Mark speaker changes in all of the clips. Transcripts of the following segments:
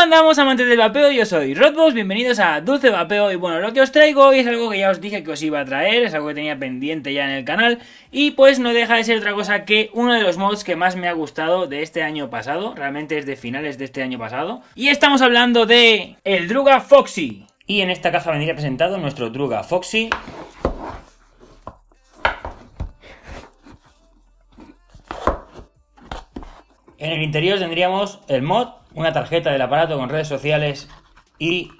Speaker 1: estamos amantes del vapeo, yo soy Rodbox, bienvenidos a Dulce Vapeo. Y bueno, lo que os traigo hoy es algo que ya os dije que os iba a traer, es algo que tenía pendiente ya en el canal. Y pues no deja de ser otra cosa que uno de los mods que más me ha gustado de este año pasado, realmente es de finales de este año pasado. Y estamos hablando de el Druga Foxy. Y en esta caja vendría presentado nuestro Druga Foxy. En el interior tendríamos el mod, una tarjeta del aparato con redes sociales y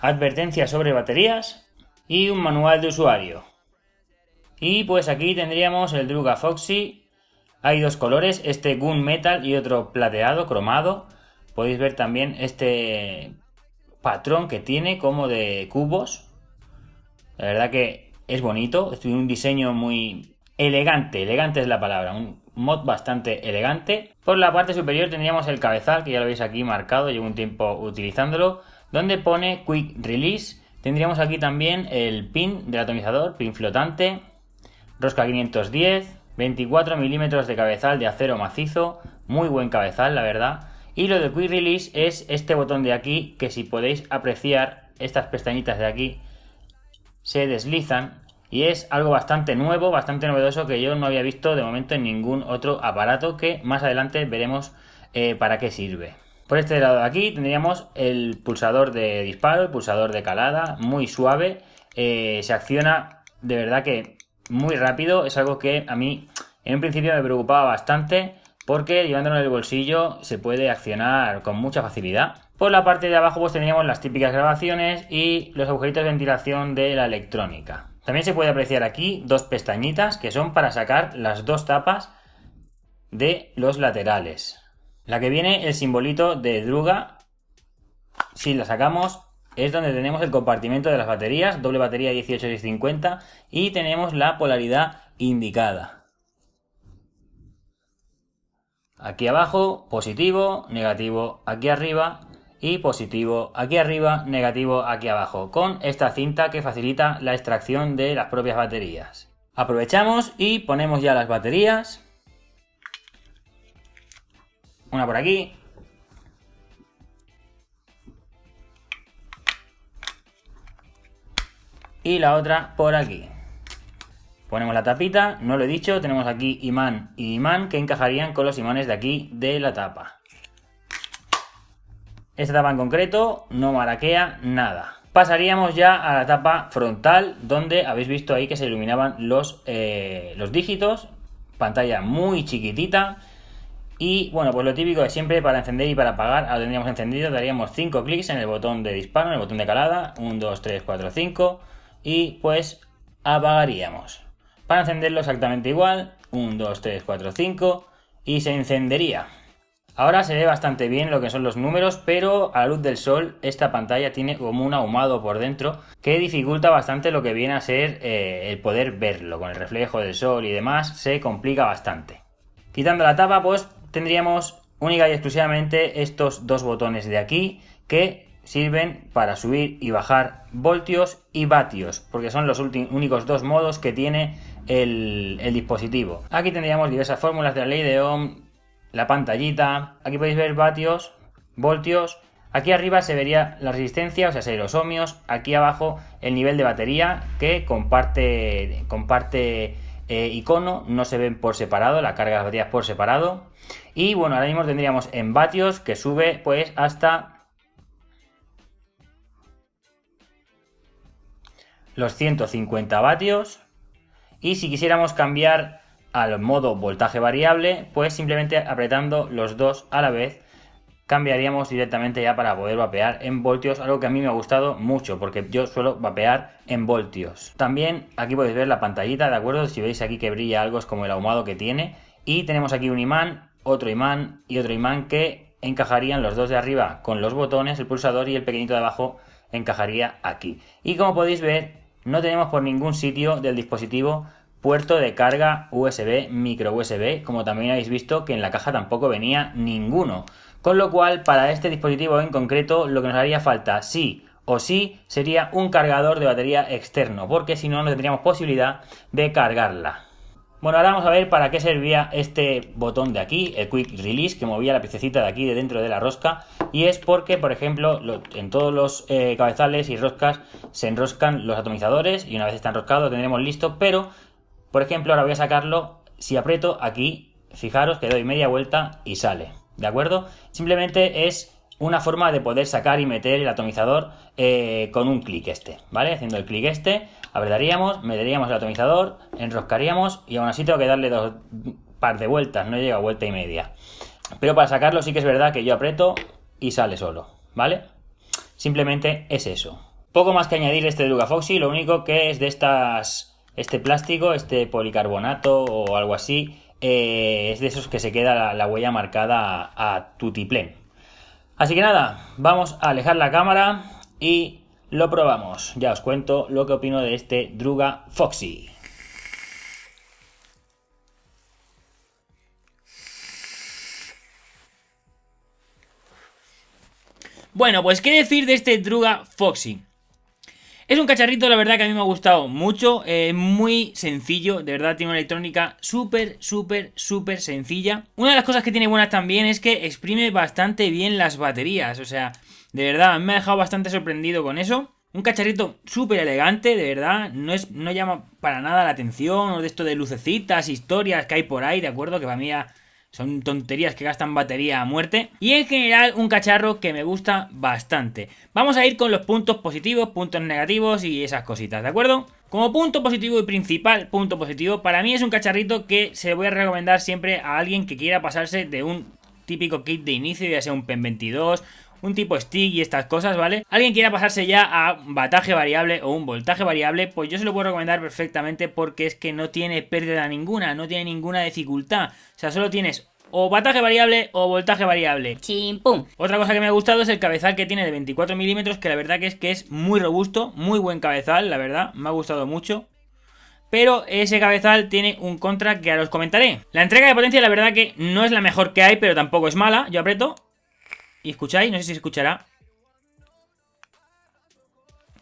Speaker 1: advertencias sobre baterías y un manual de usuario. Y pues aquí tendríamos el Druga Foxy. Hay dos colores, este Gun Metal y otro plateado, cromado. Podéis ver también este patrón que tiene como de cubos. La verdad que es bonito, es un diseño muy elegante, elegante es la palabra, mod bastante elegante. Por la parte superior tendríamos el cabezal, que ya lo veis aquí marcado, llevo un tiempo utilizándolo, donde pone Quick Release. Tendríamos aquí también el pin del atomizador, pin flotante, rosca 510, 24 milímetros de cabezal de acero macizo, muy buen cabezal la verdad. Y lo de Quick Release es este botón de aquí, que si podéis apreciar, estas pestañitas de aquí se deslizan y es algo bastante nuevo, bastante novedoso que yo no había visto de momento en ningún otro aparato que más adelante veremos eh, para qué sirve. Por este lado de aquí tendríamos el pulsador de disparo, el pulsador de calada, muy suave, eh, se acciona de verdad que muy rápido, es algo que a mí en un principio me preocupaba bastante porque llevándolo en el bolsillo se puede accionar con mucha facilidad. Por la parte de abajo pues tendríamos las típicas grabaciones y los agujeritos de ventilación de la electrónica. También se puede apreciar aquí dos pestañitas que son para sacar las dos tapas de los laterales. La que viene el simbolito de Druga, si la sacamos, es donde tenemos el compartimento de las baterías, doble batería 18650 y tenemos la polaridad indicada. Aquí abajo, positivo, negativo aquí arriba y positivo aquí arriba, negativo aquí abajo, con esta cinta que facilita la extracción de las propias baterías. Aprovechamos y ponemos ya las baterías. Una por aquí. Y la otra por aquí. Ponemos la tapita, no lo he dicho, tenemos aquí imán y imán que encajarían con los imanes de aquí de la tapa. Esta tapa en concreto no maraquea nada. Pasaríamos ya a la tapa frontal, donde habéis visto ahí que se iluminaban los, eh, los dígitos. Pantalla muy chiquitita. Y bueno, pues lo típico de siempre para encender y para apagar, ahora tendríamos encendido, daríamos 5 clics en el botón de disparo, en el botón de calada, 1, 2, 3, 4, 5, y pues apagaríamos. Para encenderlo exactamente igual, 1, 2, 3, 4, 5, y se encendería. Ahora se ve bastante bien lo que son los números, pero a la luz del sol esta pantalla tiene como un ahumado por dentro que dificulta bastante lo que viene a ser eh, el poder verlo. Con el reflejo del sol y demás se complica bastante. Quitando la tapa pues tendríamos única y exclusivamente estos dos botones de aquí que sirven para subir y bajar voltios y vatios, porque son los únicos dos modos que tiene el, el dispositivo. Aquí tendríamos diversas fórmulas de la ley de Ohm, la pantallita. Aquí podéis ver vatios, voltios. Aquí arriba se vería la resistencia, o sea, los ohmios. Aquí abajo el nivel de batería que comparte, comparte eh, icono. No se ven por separado, la carga de las baterías por separado. Y bueno, ahora mismo tendríamos en vatios que sube pues hasta los 150 vatios. Y si quisiéramos cambiar al modo voltaje variable, pues simplemente apretando los dos a la vez cambiaríamos directamente ya para poder vapear en voltios, algo que a mí me ha gustado mucho porque yo suelo vapear en voltios. También aquí podéis ver la pantallita, ¿de acuerdo? Si veis aquí que brilla algo es como el ahumado que tiene. Y tenemos aquí un imán, otro imán y otro imán que encajarían los dos de arriba con los botones, el pulsador y el pequeñito de abajo encajaría aquí. Y como podéis ver, no tenemos por ningún sitio del dispositivo puerto de carga USB, micro USB, como también habéis visto que en la caja tampoco venía ninguno. Con lo cual, para este dispositivo en concreto, lo que nos haría falta, sí o sí, sería un cargador de batería externo, porque si no, no tendríamos posibilidad de cargarla. Bueno, ahora vamos a ver para qué servía este botón de aquí, el Quick Release, que movía la piececita de aquí de dentro de la rosca. Y es porque, por ejemplo, en todos los eh, cabezales y roscas se enroscan los atomizadores y una vez está enroscado tendremos listo. Pero, por ejemplo, ahora voy a sacarlo. Si aprieto aquí, fijaros que doy media vuelta y sale. ¿De acuerdo? Simplemente es una forma de poder sacar y meter el atomizador eh, con un clic este, ¿vale? Haciendo el clic este, apretaríamos, meteríamos el atomizador, enroscaríamos y aún así tengo que darle dos par de vueltas, no llega a vuelta y media. Pero para sacarlo sí que es verdad que yo aprieto y sale solo, ¿vale? Simplemente es eso. Poco más que añadir este Druga Foxy, lo único que es de estas, este plástico, este policarbonato o algo así, eh, es de esos que se queda la, huella marcada a, a tutiplén, Así que nada, vamos a alejar la cámara y lo probamos. Ya os cuento lo que opino de este Druga Foxy. Bueno, pues qué decir de este Druga Foxy. Es un cacharrito, la verdad, que a mí me ha gustado mucho. Eh, muy sencillo, de verdad, tiene una electrónica súper, súper, súper sencilla. Una de las cosas que tiene buenas también es que exprime bastante bien las baterías. O sea, de verdad, me ha dejado bastante sorprendido con eso. Un cacharrito súper elegante, de verdad. No, es, no llama para nada la atención. O de esto de lucecitas, historias que hay por ahí, ¿de acuerdo? Que para mí son tonterías que gastan batería a muerte. Y en general un cacharro que me gusta bastante. Vamos a ir con los puntos positivos, puntos negativos y esas cositas, ¿de acuerdo? Como punto positivo y principal punto positivo, para mí es un cacharrito que se voy a recomendar siempre a alguien que quiera pasarse de un típico kit de inicio, ya sea un PEN 22, un tipo stick y estas cosas, ¿vale? Alguien quiera pasarse ya a bataje variable o un voltaje variable, pues yo se lo puedo recomendar perfectamente porque es que no tiene pérdida ninguna, no tiene ninguna dificultad. O sea, solo tienes o bataje variable o voltaje variable.
Speaker 2: Chimpum.
Speaker 1: Otra cosa que me ha gustado es el cabezal que tiene de 24 milímetros, que la verdad que es que es muy robusto, muy buen cabezal, la verdad, me ha gustado mucho. Pero ese cabezal tiene un contra que ahora os comentaré. La entrega de potencia la verdad que no es la mejor que hay, pero tampoco es mala. Yo aprieto y escucháis, no sé si se escuchará.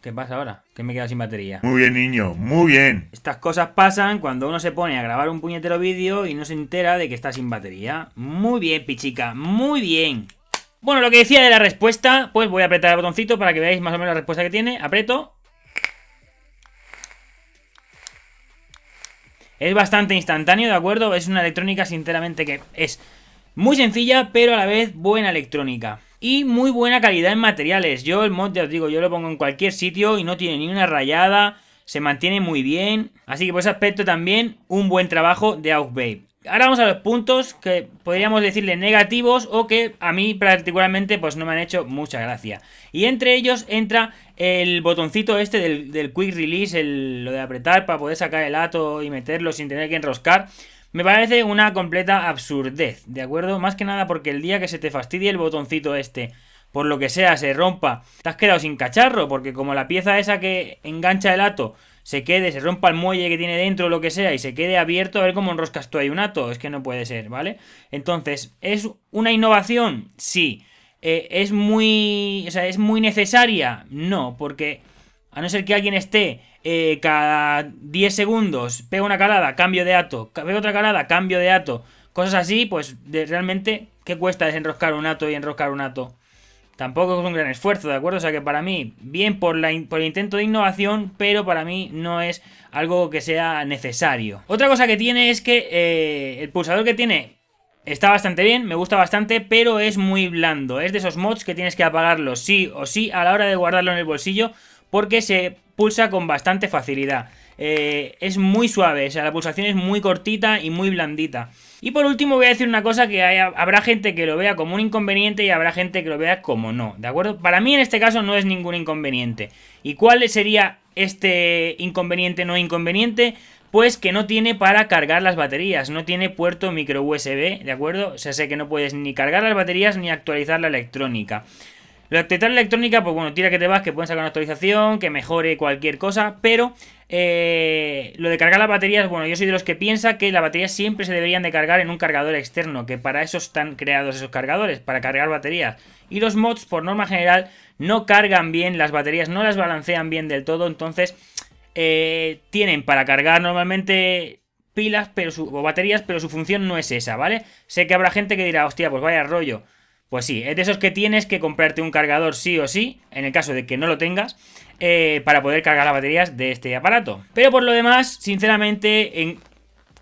Speaker 1: ¿Qué pasa ahora? Que me queda sin batería.
Speaker 3: Muy bien, niño, muy bien.
Speaker 1: Estas cosas pasan cuando uno se pone a grabar un puñetero vídeo y no se entera de que está sin batería. Muy bien, pichica, muy bien. Bueno, lo que decía de la respuesta, pues voy a apretar el botoncito para que veáis más o menos la respuesta que tiene. Aprieto. Es bastante instantáneo, ¿de acuerdo? Es una electrónica, sinceramente, que es muy sencilla, pero a la vez buena electrónica. Y muy buena calidad en materiales. Yo el mod, ya os digo, yo lo pongo en cualquier sitio y no tiene ni una rayada. Se mantiene muy bien. Así que por ese aspecto también un buen trabajo de Outbabe. Ahora vamos a los puntos que podríamos decirle negativos o que a mí particularmente pues no me han hecho mucha gracia. Y entre ellos entra el botoncito este del, del Quick Release, el, lo de apretar para poder sacar el ato y meterlo sin tener que enroscar. Me parece una completa absurdez, ¿de acuerdo? Más que nada porque el día que se te fastidie el botoncito este, por lo que sea, se rompa, te has quedado sin cacharro, porque como la pieza esa que engancha el ato se quede, se rompa el muelle que tiene dentro, lo que sea, y se quede abierto, a ver cómo enroscas tú ahí un ato, es que no puede ser, ¿vale? Entonces, ¿es una innovación? Sí. Eh, ¿Es muy. O sea, ¿es muy necesaria? No, porque a no ser que alguien esté eh, cada 10 segundos, pega una calada, cambio de ato, pega otra calada, cambio de ato, cosas así, pues realmente, ¿qué cuesta desenroscar un ato y enroscar un ato? Tampoco es un gran esfuerzo, ¿de acuerdo? O sea que para mí, bien por el intento de innovación, pero para mí no es algo que sea necesario. Otra cosa que tiene es que eh, el pulsador que tiene está bastante bien, me gusta bastante, pero es muy blando. Es de esos mods que tienes que apagarlo sí o sí a la hora de guardarlo en el bolsillo porque se pulsa con bastante facilidad. Eh, es muy suave, o sea, la pulsación es muy cortita y muy blandita. Y por último voy a decir una cosa que habrá gente que lo vea como un inconveniente y habrá gente que lo vea como no, ¿de acuerdo? Para mí en este caso no es ningún inconveniente. ¿Y cuál sería este inconveniente no inconveniente? Pues que no tiene para cargar las baterías, no tiene puerto micro USB, ¿de acuerdo? O sea, sé que no puedes ni cargar las baterías ni actualizar la electrónica. La electrónica, pues bueno, tira que te vas, que pueden sacar una actualización, que mejore cualquier cosa, pero eh, lo de cargar las baterías, bueno, yo soy de los que piensa que las baterías siempre se deberían de cargar en un cargador externo, que para eso están creados esos cargadores, para cargar baterías. Y los mods, por norma general, no cargan bien las baterías, no las balancean bien del todo, entonces eh, tienen para cargar normalmente pilas pero su, o baterías, pero su función no es esa, ¿vale? Sé que habrá gente que dirá, hostia, pues vaya rollo. Pues sí, es de esos que tienes que comprarte un cargador sí o sí, en el caso de que no lo tengas, eh, para poder cargar las baterías de este aparato. Pero por lo demás, sinceramente, en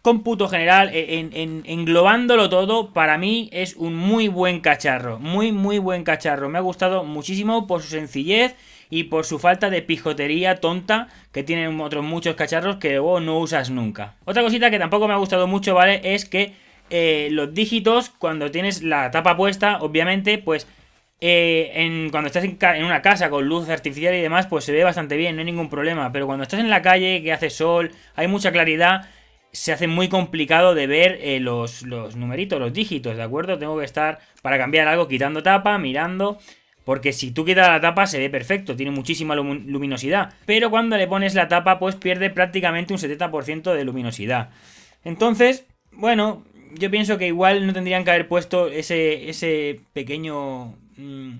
Speaker 1: cómputo general, e, en, englobándolo todo, para mí es un muy buen cacharro. Muy, muy buen cacharro. Me ha gustado muchísimo por su sencillez y por su falta de pijotería tonta que tienen otros muchos cacharros que luego no usas nunca. Otra cosita que tampoco me ha gustado mucho, ¿vale? Es que eh, los dígitos, cuando tienes la tapa puesta, obviamente, pues eh, en, cuando estás en, una casa con luz artificial y demás, pues se ve bastante bien, no hay ningún problema. Pero cuando estás en la calle, que hace sol, hay mucha claridad, se hace muy complicado de ver eh, los, los numeritos, los dígitos, ¿de acuerdo? Tengo que estar para cambiar algo quitando tapa, mirando. Porque si tú quitas la tapa se ve perfecto, tiene muchísima luminosidad. Pero cuando le pones la tapa pues pierde prácticamente un 70% de luminosidad. Entonces, bueno, yo pienso que igual no tendrían que haber puesto ese, ese pequeño... Mm,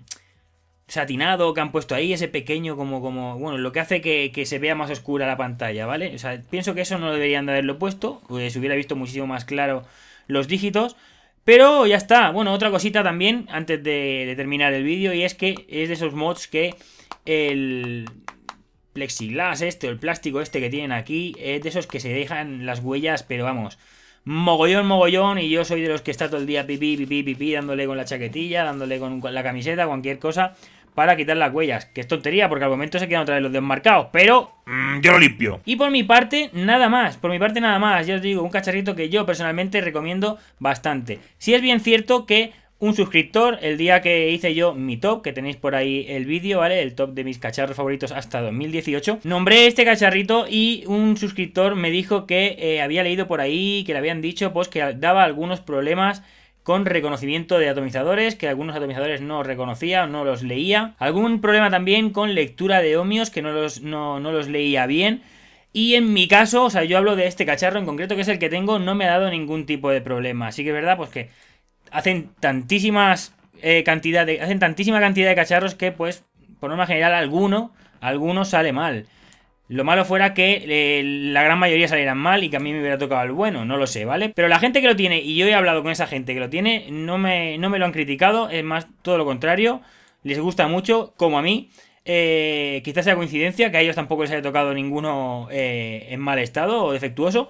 Speaker 1: satinado que han puesto ahí, ese pequeño como, como, bueno, lo que hace que, se vea más oscura la pantalla, ¿vale? O sea, pienso que eso no deberían de haberlo puesto, pues se hubiera visto muchísimo más claro los dígitos, pero ya está. Bueno, otra cosita también, antes de, terminar el vídeo, y es que es de esos mods que el plexiglas este o el plástico este que tienen aquí es de esos que se dejan las huellas, pero vamos, mogollón, mogollón, y yo soy de los que está todo el día pipí, pipí, pipí, dándole con la chaquetilla, dándole con la camiseta, cualquier cosa, para quitar las huellas. Que es tontería, porque al momento se quedan otra vez los desmarcados, pero
Speaker 3: mm, yo lo limpio.
Speaker 1: Y por mi parte, nada más, por mi parte nada más, ya os digo, un cacharrito que yo personalmente recomiendo bastante. Si es bien cierto que un suscriptor, el día que hice yo mi top, que tenéis por ahí el vídeo, ¿vale? El top de mis cacharros favoritos hasta 2018. Nombré este cacharrito y un suscriptor me dijo que eh, había leído por ahí, que le habían dicho pues que daba algunos problemas con reconocimiento de atomizadores, que algunos atomizadores no reconocía no los leía. Algún problema también con lectura de ohmios, que no los, no, no los leía bien. Y en mi caso, o sea, yo hablo de este cacharro en concreto, que es el que tengo, no me ha dado ningún tipo de problema. Así que es verdad, pues que hacen tantísimas eh, cantidad de, hacen tantísima cantidad de cacharros que, pues, por norma general, alguno, alguno sale mal. Lo malo fuera que eh, la gran mayoría salieran mal y que a mí me hubiera tocado el bueno, no lo sé, ¿vale? Pero la gente que lo tiene, y yo he hablado con esa gente que lo tiene, no me, no me lo han criticado, es más todo lo contrario, les gusta mucho, como a mí. Eh, quizás sea coincidencia que a ellos tampoco les haya tocado ninguno en mal estado o defectuoso.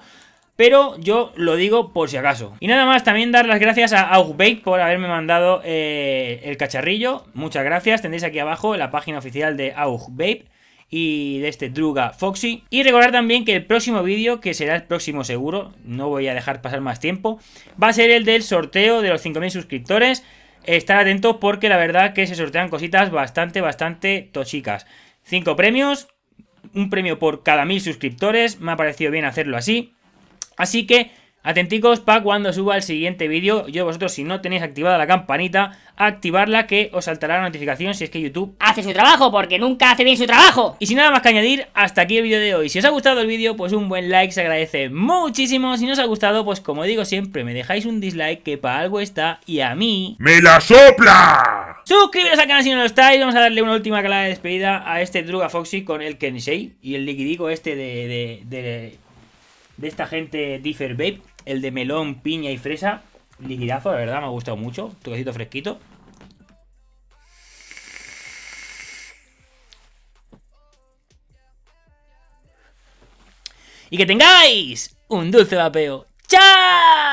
Speaker 1: Pero yo lo digo por si acaso. Y nada más, también dar las gracias a AugBake por haberme mandado eh, el cacharrillo. Muchas gracias. Tendréis aquí abajo la página oficial de AugBake y de este Druga Foxy. Y recordar también que el próximo vídeo, que será el próximo seguro, no voy a dejar pasar más tiempo, va a ser el del sorteo de los 5.000 suscriptores. Estar atentos porque la verdad que se sortean cositas bastante, bastante tochicas. 5 premios, un premio por cada 1.000 suscriptores, me ha parecido bien hacerlo así. Así que atenticos para cuando suba el siguiente vídeo. Yo vosotros si no tenéis activada la campanita, activarla que os saltará la notificación si es que YouTube
Speaker 2: hace su trabajo porque nunca hace bien su trabajo.
Speaker 1: Y sin nada más que añadir, hasta aquí el vídeo de hoy. Si os ha gustado el vídeo, pues un buen like se agradece muchísimo. Si no os ha gustado, pues como digo siempre, me dejáis un dislike que para algo está y a mí...
Speaker 3: ¡Me la sopla!
Speaker 1: Suscribiros al canal si no lo estáis. Vamos a darle una última calada de despedida a este Druga Foxy con el Kensei y el liquidico este de, de de esta gente Differ Babe, el de melón, piña y fresa. Liquidazo, la verdad, me ha gustado mucho. Toquecito fresquito. Y que tengáis un dulce vapeo. ¡Chao!